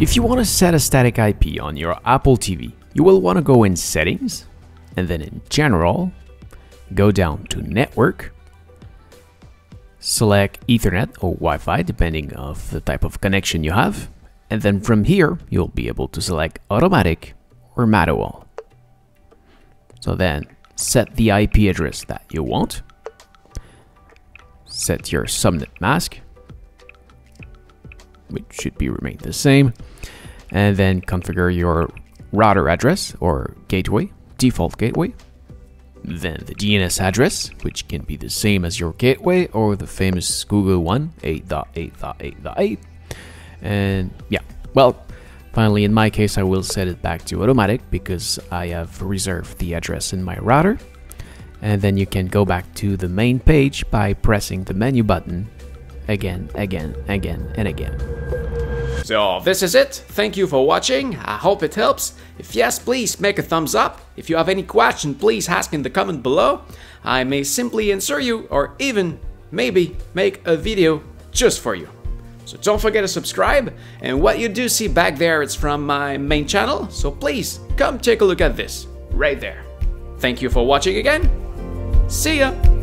If you want to set a static IP on your Apple TV, you will want to go in Settings, and then in General, go down to Network, select Ethernet or Wi-Fi depending of the type of connection you have, and then from here you'll be able to select Automatic or Manual. So then set the IP address that you want, set your subnet mask, which should be remain the same, and then configure your router address or gateway, default gateway, then the DNS address, which can be the same as your gateway or the famous Google one, 8.8.8.8. And yeah, well, finally, in my case, I will set it back to automatic because I have reserved the address in my router. And then you can go back to the main page by pressing the menu button again, again, again, and again. So this is it. Thank you for watching. I hope it helps. If yes, please make a thumbs up. If you have any question, please ask in the comment below. I may simply answer you or even maybe make a video just for you. So don't forget to subscribe and what you do see back there is from my main channel. So please come take a look at this right there. Thank you for watching again. See ya!